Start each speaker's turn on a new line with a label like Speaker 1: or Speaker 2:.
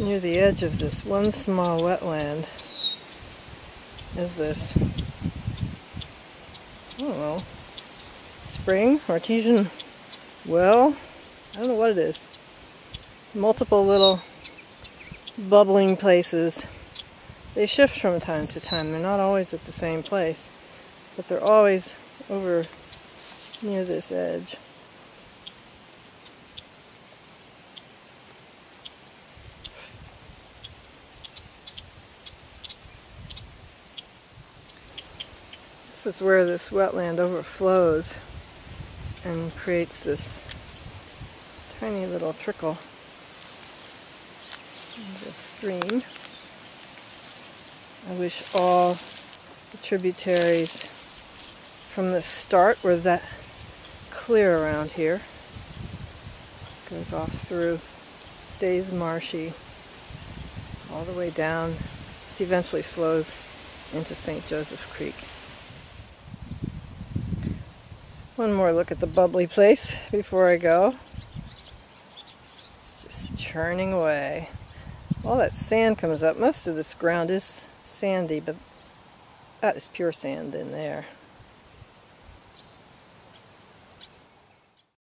Speaker 1: near the edge of this one small wetland is this, I don't know, spring, artesian well, I don't know what it is. Multiple little bubbling places. They shift from time to time. They're not always at the same place, but they're always over near this edge. This is where this wetland overflows and creates this tiny little trickle of a stream. I wish all the tributaries from the start were that clear around here. Goes off through, stays marshy all the way down. It eventually flows into St. Joseph Creek. One more look at the bubbly place before I go. It's just churning away. All that sand comes up. Most of this ground is sandy, but that is pure sand in there.